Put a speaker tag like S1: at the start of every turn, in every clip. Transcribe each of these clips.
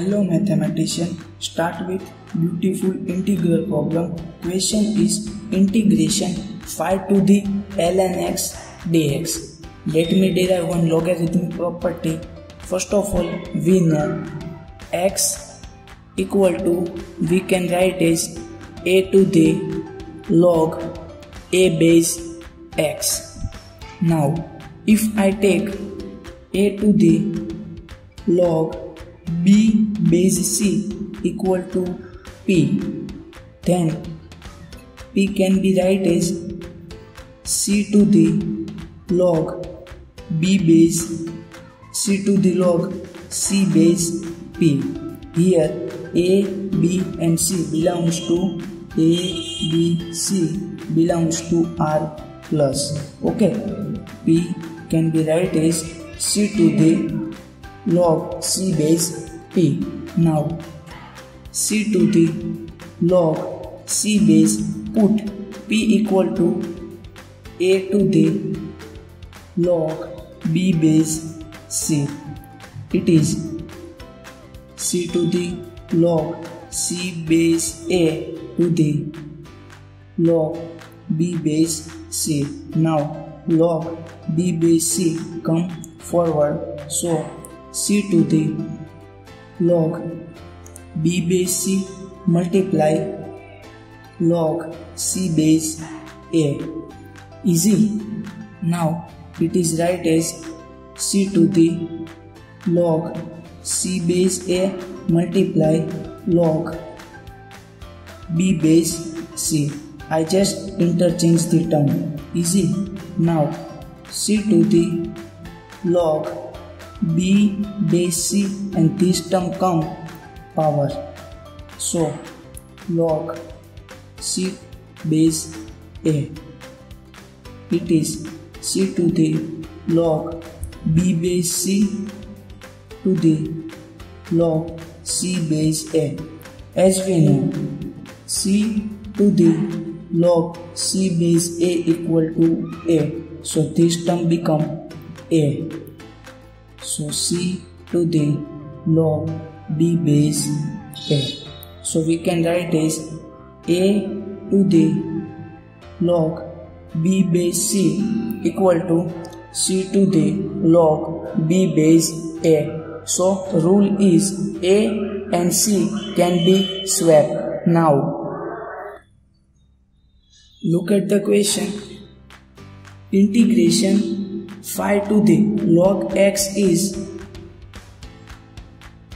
S1: Hello mathematician, start with beautiful integral problem. Question is integration 5 to the ln x dx. Let me derive one logarithmic property. First of all, we know x equal to we can write as a to the log a base x. Now, if I take a to the log b base c equal to p. Then p can be write as c to the log b base c to the log c base p. Here a b and c belongs to a b c belongs to r plus. Okay. P can be write as c to the log c base p. Now c to the log c base put p equal to a to the log b base c. It is c to the log c base a to the log b base c. Now log b base c come forward so c to the log b base c multiply log c base a easy now it is right as c to the log c base a multiply log b base c I just interchange the term easy now c to the log b base c and this term come power. So log c base a. It is c to the log b base c to the log c base a. As we know c to the log c base a equal to a. So this term become a so c to the log b base a. So we can write as a to the log b base c equal to c to the log b base a. So the rule is a and c can be swapped. Now look at the question. Integration phi to the log x is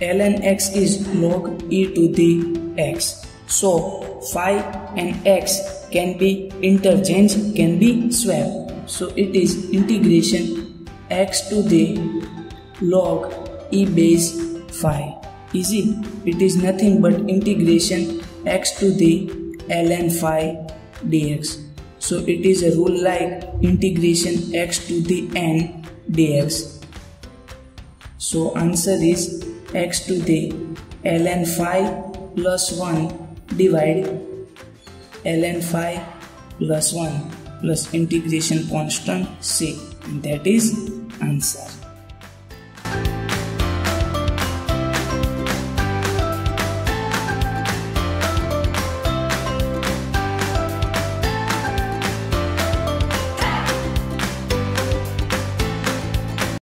S1: ln x is log e to the x. So phi and x can be interchanged, can be swapped. So it is integration x to the log e base phi. Easy. It is nothing but integration x to the ln phi dx. So it is a rule like integration x to the n dx. So answer is x to the ln phi plus 1 divide ln phi plus 1 plus integration constant c and that is answer.